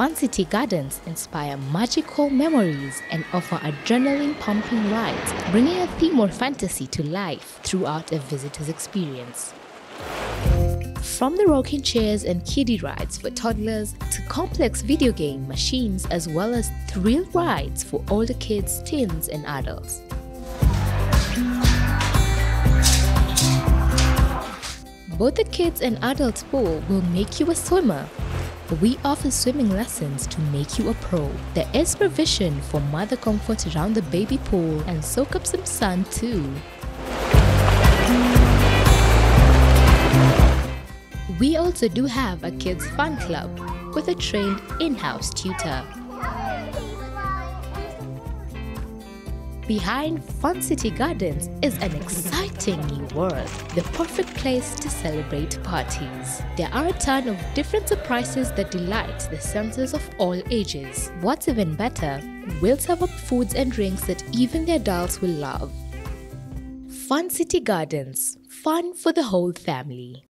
Fun City Gardens inspire magical memories and offer adrenaline-pumping rides, bringing a theme or fantasy to life throughout a visitor's experience. From the rocking chairs and kiddie rides for toddlers to complex video game machines as well as thrill rides for older kids, teens and adults. Both the kids and adults pool will make you a swimmer. We offer swimming lessons to make you a pro. There is provision for mother comfort around the baby pool and soak up some sun too. We also do have a kids fun club with a trained in-house tutor. Behind Fun City Gardens is an exciting new world, the perfect place to celebrate parties. There are a ton of different surprises that delight the senses of all ages. What's even better, we'll serve up foods and drinks that even the adults will love. Fun City Gardens, fun for the whole family.